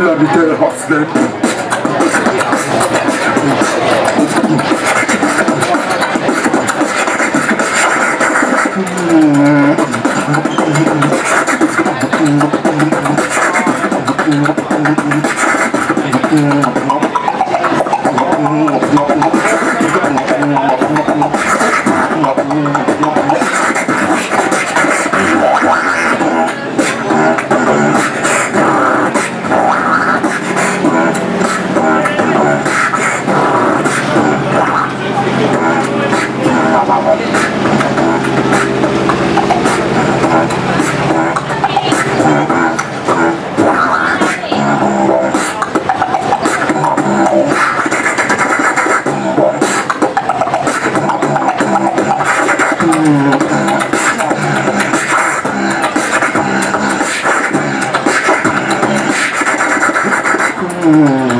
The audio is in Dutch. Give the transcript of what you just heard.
little hustler. Ooh.